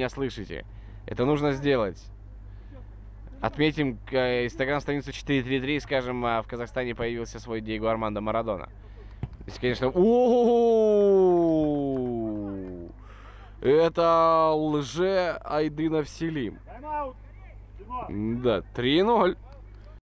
меня слышите. Это нужно сделать. Отметим э, инстаграм-страницу 433, скажем, а, в Казахстане появился свой Диего Армандо Марадона. Здесь, конечно... Это лже Айдынов Селим. Да, 3-0.